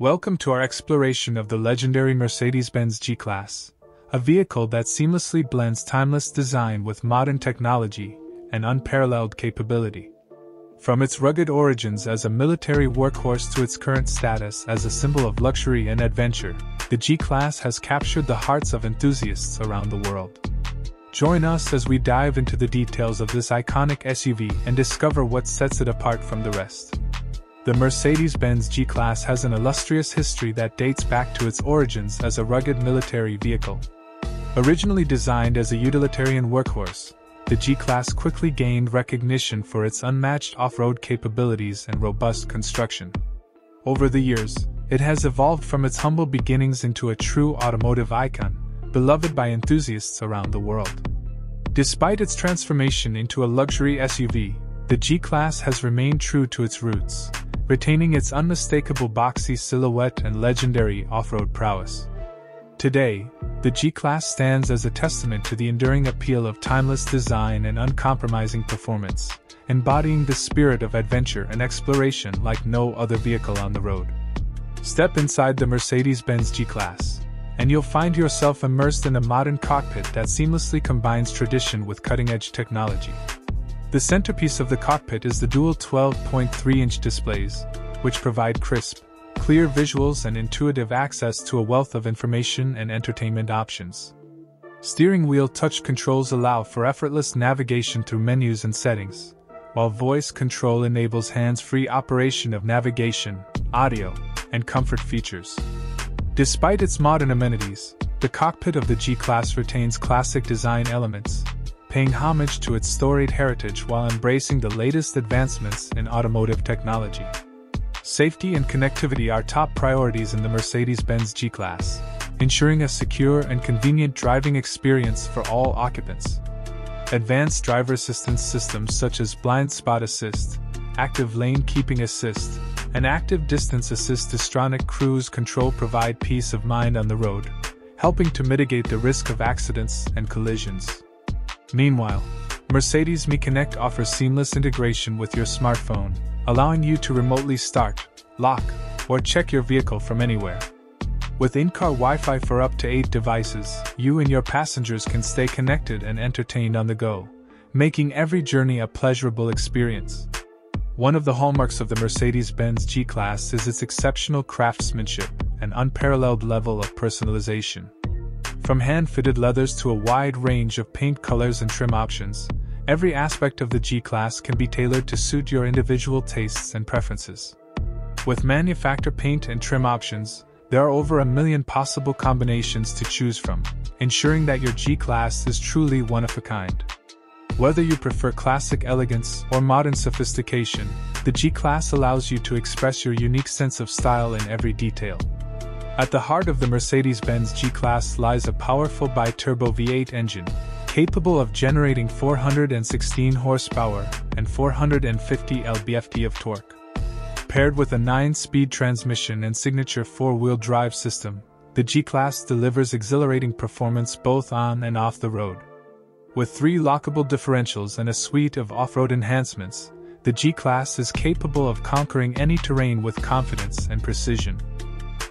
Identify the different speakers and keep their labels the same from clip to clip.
Speaker 1: Welcome to our exploration of the legendary Mercedes Benz G Class, a vehicle that seamlessly blends timeless design with modern technology and unparalleled capability. From its rugged origins as a military workhorse to its current status as a symbol of luxury and adventure, the G Class has captured the hearts of enthusiasts around the world. Join us as we dive into the details of this iconic SUV and discover what sets it apart from the rest. The Mercedes Benz G Class has an illustrious history that dates back to its origins as a rugged military vehicle. Originally designed as a utilitarian workhorse, the G Class quickly gained recognition for its unmatched off road capabilities and robust construction. Over the years, it has evolved from its humble beginnings into a true automotive icon beloved by enthusiasts around the world. Despite its transformation into a luxury SUV, the G Class has remained true to its roots, retaining its unmistakable boxy silhouette and legendary off road prowess. Today, the G Class stands as a testament to the enduring appeal of timeless design and uncompromising performance, embodying the spirit of adventure and exploration like no other vehicle on the road. Step inside the Mercedes Benz G Class and you'll find yourself immersed in a modern cockpit that seamlessly combines tradition with cutting edge technology. The centerpiece of the cockpit is the dual 12.3 inch displays, which provide crisp, clear visuals and intuitive access to a wealth of information and entertainment options. Steering wheel touch controls allow for effortless navigation through menus and settings, while voice control enables hands free operation of navigation, audio, and comfort features. Despite its modern amenities, the cockpit of the G Class retains classic design elements, paying homage to its storied heritage while embracing the latest advancements in automotive technology. Safety and connectivity are top priorities in the Mercedes Benz G Class, ensuring a secure and convenient driving experience for all occupants. Advanced driver assistance systems such as blind spot assist, active lane keeping assist, and active distance assist Distronic cruise control provide peace of mind on the road, helping to mitigate the risk of accidents and collisions. Meanwhile, Mercedes Me Connect offers seamless integration with your smartphone, allowing you to remotely start, lock, or check your vehicle from anywhere. With in car Wi Fi for up to 8 devices, you and your passengers can stay connected and entertained on the go, making every journey a pleasurable experience. One of the hallmarks of the Mercedes Benz G Class is its exceptional craftsmanship and unparalleled level of personalization. From hand fitted leathers to a wide range of paint colors and trim options, every aspect of the G Class can be tailored to suit your individual tastes and preferences. With manufacturer paint and trim options, there are over a million possible combinations to choose from, ensuring that your G Class is truly one of a kind. Whether you prefer classic elegance or modern sophistication, the G Class allows you to express your unique sense of style in every detail. At the heart of the Mercedes Benz G Class lies a powerful bi-turbo V8 engine, capable of generating 416 horsepower and 450 lb-ft of torque. Paired with a 9-speed transmission and signature four-wheel drive system, the G Class delivers exhilarating performance both on and off the road. With three lockable differentials and a suite of off road enhancements, the G Class is capable of conquering any terrain with confidence and precision.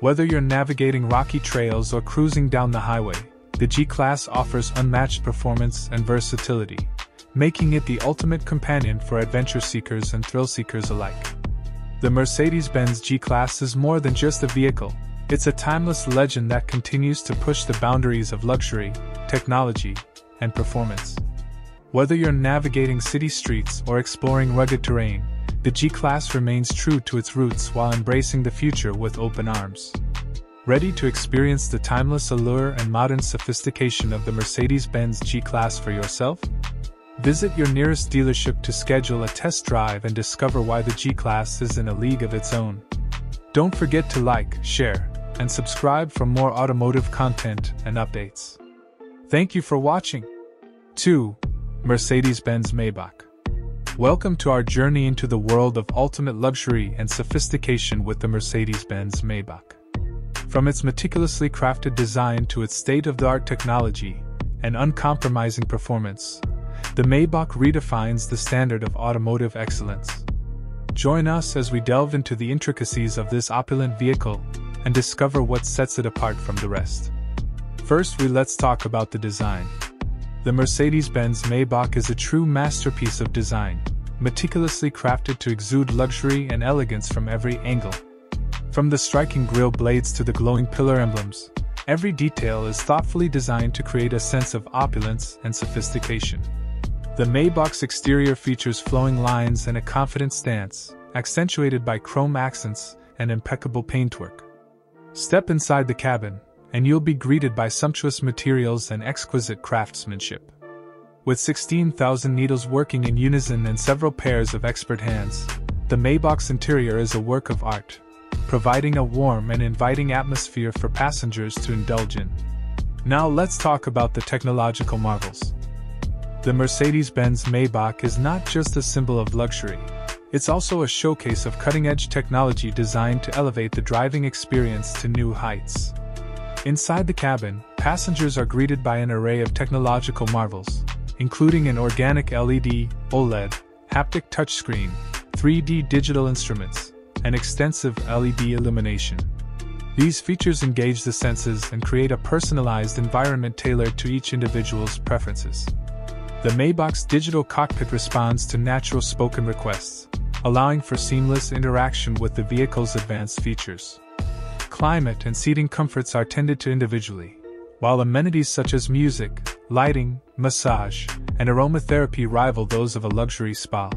Speaker 1: Whether you're navigating rocky trails or cruising down the highway, the G Class offers unmatched performance and versatility, making it the ultimate companion for adventure seekers and thrill seekers alike. The Mercedes Benz G Class is more than just a vehicle, it's a timeless legend that continues to push the boundaries of luxury, technology, and performance. Whether you're navigating city streets or exploring rugged terrain, the G Class remains true to its roots while embracing the future with open arms. Ready to experience the timeless allure and modern sophistication of the Mercedes Benz G Class for yourself? Visit your nearest dealership to schedule a test drive and discover why the G Class is in a league of its own. Don't forget to like, share, and subscribe for more automotive content and updates. Thank you for watching. 2. Mercedes Benz Maybach. Welcome to our journey into the world of ultimate luxury and sophistication with the Mercedes Benz Maybach. From its meticulously crafted design to its state of the art technology and uncompromising performance, the Maybach redefines the standard of automotive excellence. Join us as we delve into the intricacies of this opulent vehicle and discover what sets it apart from the rest. First, we let's talk about the design. The Mercedes Benz Maybach is a true masterpiece of design, meticulously crafted to exude luxury and elegance from every angle. From the striking grille blades to the glowing pillar emblems, every detail is thoughtfully designed to create a sense of opulence and sophistication. The Maybach's exterior features flowing lines and a confident stance, accentuated by chrome accents and impeccable paintwork. Step inside the cabin, and you'll be greeted by sumptuous materials and exquisite craftsmanship. With 16,000 needles working in unison and several pairs of expert hands, the Maybach's interior is a work of art, providing a warm and inviting atmosphere for passengers to indulge in. Now let's talk about the technological marvels. The Mercedes Benz Maybach is not just a symbol of luxury, it's also a showcase of cutting edge technology designed to elevate the driving experience to new heights. Inside the cabin, passengers are greeted by an array of technological marvels, including an organic LED, OLED, haptic touchscreen, 3D digital instruments, and extensive LED illumination. These features engage the senses and create a personalized environment tailored to each individual's preferences. The Maybach's digital cockpit responds to natural spoken requests, allowing for seamless interaction with the vehicle's advanced features. Climate and seating comforts are tended to individually, while amenities such as music, lighting, massage, and aromatherapy rival those of a luxury spa.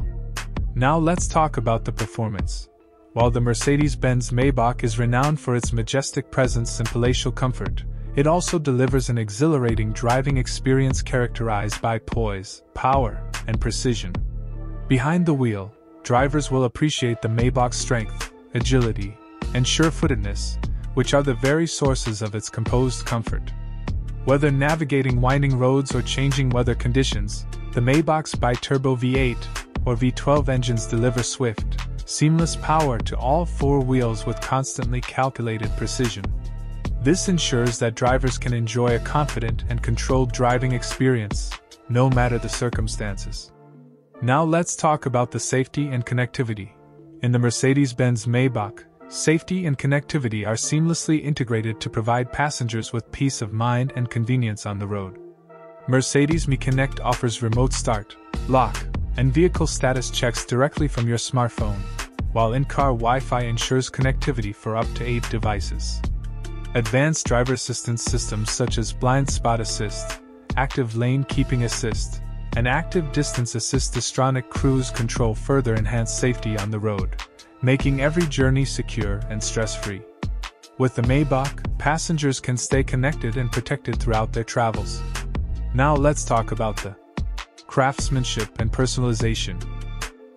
Speaker 1: Now let's talk about the performance. While the Mercedes Benz Maybach is renowned for its majestic presence and palatial comfort, it also delivers an exhilarating driving experience characterized by poise, power, and precision. Behind the wheel, drivers will appreciate the Maybach's strength, agility, and sure footedness, which are the very sources of its composed comfort. Whether navigating winding roads or changing weather conditions, the Maybach's bi-turbo V8 or V12 engines deliver swift, seamless power to all four wheels with constantly calculated precision. This ensures that drivers can enjoy a confident and controlled driving experience, no matter the circumstances. Now let's talk about the safety and connectivity. In the Mercedes Benz Maybach, safety and connectivity are seamlessly integrated to provide passengers with peace of mind and convenience on the road. Mercedes Me Connect offers remote start, lock, and vehicle status checks directly from your smartphone, while in car Wi Fi ensures connectivity for up to 8 devices. Advanced driver assistance systems such as blind spot assist, active lane keeping assist, and active distance assist Distronic cruise control further enhance safety on the road, making every journey secure and stress-free. With the Maybach, passengers can stay connected and protected throughout their travels. Now let's talk about the craftsmanship and personalization.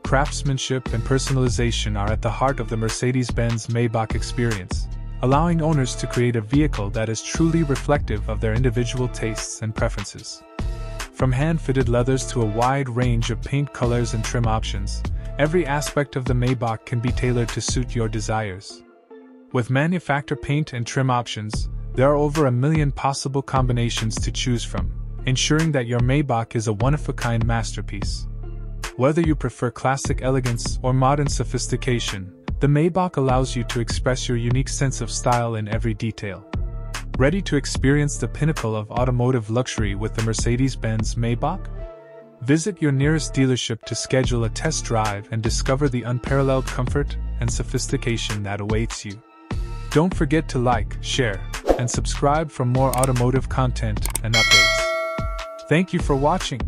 Speaker 1: Craftsmanship and personalization are at the heart of the Mercedes-Benz Maybach experience allowing owners to create a vehicle that is truly reflective of their individual tastes and preferences. From hand fitted leathers to a wide range of paint colors and trim options, every aspect of the Maybach can be tailored to suit your desires. With manufacturer paint and trim options, there are over a million possible combinations to choose from, ensuring that your Maybach is a one of a kind masterpiece. Whether you prefer classic elegance or modern sophistication, the Maybach allows you to express your unique sense of style in every detail. Ready to experience the pinnacle of automotive luxury with the Mercedes Benz Maybach? Visit your nearest dealership to schedule a test drive and discover the unparalleled comfort and sophistication that awaits you. Don't forget to like, share, and subscribe for more automotive content and updates. Thank you for watching.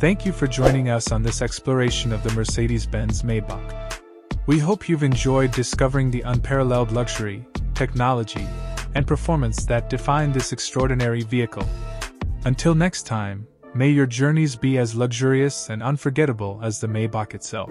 Speaker 1: Thank you for joining us on this exploration of the Mercedes Benz Maybach. We hope you've enjoyed discovering the unparalleled luxury, technology, and performance that define this extraordinary vehicle. Until next time, may your journeys be as luxurious and unforgettable as the Maybach itself.